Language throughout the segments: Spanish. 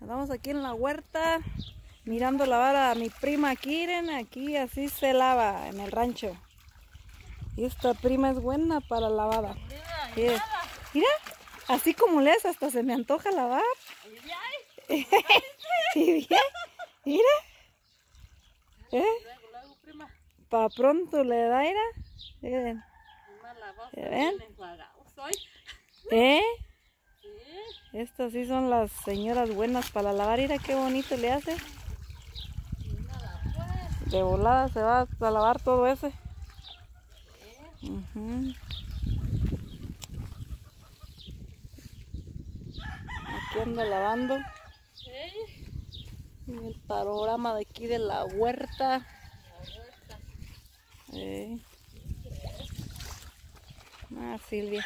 Andamos aquí en la huerta mirando lavar a mi prima Kiren. Aquí así se lava en el rancho. Y esta prima es buena para lavada. Mira, mira, así como lees, hasta se me antoja lavar. y bien, mira. ¿Eh? Para pronto le da, mira. Miren. ¿Ven? ¿Eh? Estas sí son las señoras buenas para lavar. Mira qué bonito le hace. De volada se va a lavar todo ese. Aquí anda lavando. el panorama de aquí de la huerta. Ah, Silvia.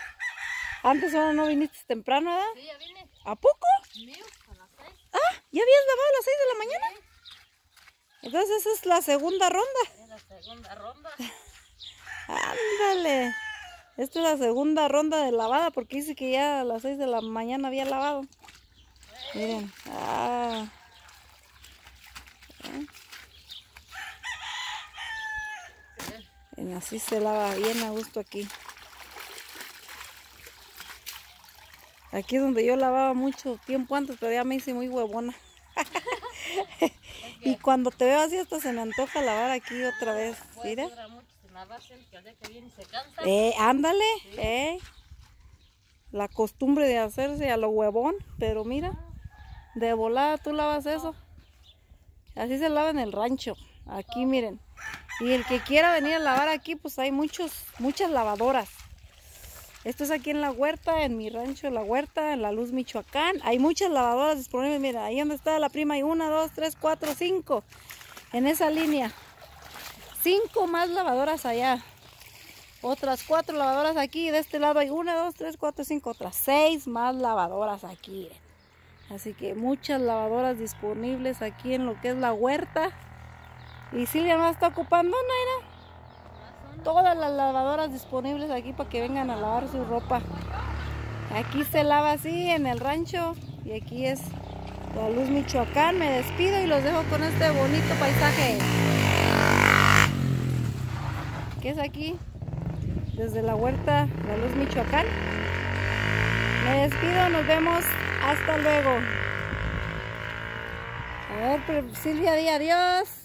Antes ahora no viniste temprano, ¿verdad? Sí, ya vine. ¿A poco? Mío, a las seis. Ah, ¿ya habías lavado a las 6 de la mañana? Entonces esa es la segunda ronda. Es la segunda ronda. Ándale. Esta es la segunda ronda de lavada porque dice que ya a las 6 de la mañana había lavado. Miren. Ah. Miren, así se lava bien a gusto aquí. Aquí es donde yo lavaba mucho tiempo antes, pero ya me hice muy huevona. y cuando te veo así hasta se me antoja lavar aquí otra vez. Mira. Eh, ándale, eh. La costumbre de hacerse a lo huevón, pero mira, de volada tú lavas eso. Así se lava en el rancho. Aquí miren. Y el que quiera venir a lavar aquí, pues hay muchos, muchas lavadoras. Esto es aquí en la huerta, en mi rancho, la huerta, en la Luz, Michoacán. Hay muchas lavadoras disponibles. Mira, ahí donde está la prima hay una, dos, tres, cuatro, cinco. En esa línea. Cinco más lavadoras allá. Otras cuatro lavadoras aquí. De este lado hay una, dos, tres, cuatro, cinco. Otras seis más lavadoras aquí. Así que muchas lavadoras disponibles aquí en lo que es la huerta. Y Silvia no está ocupando, Naira todas las lavadoras disponibles aquí para que vengan a lavar su ropa. Aquí se lava así en el rancho y aquí es la Luz Michoacán. Me despido y los dejo con este bonito paisaje. ¿Qué es aquí? Desde la huerta La Luz Michoacán. Me despido, nos vemos. Hasta luego. A ver, Silvia, di adiós.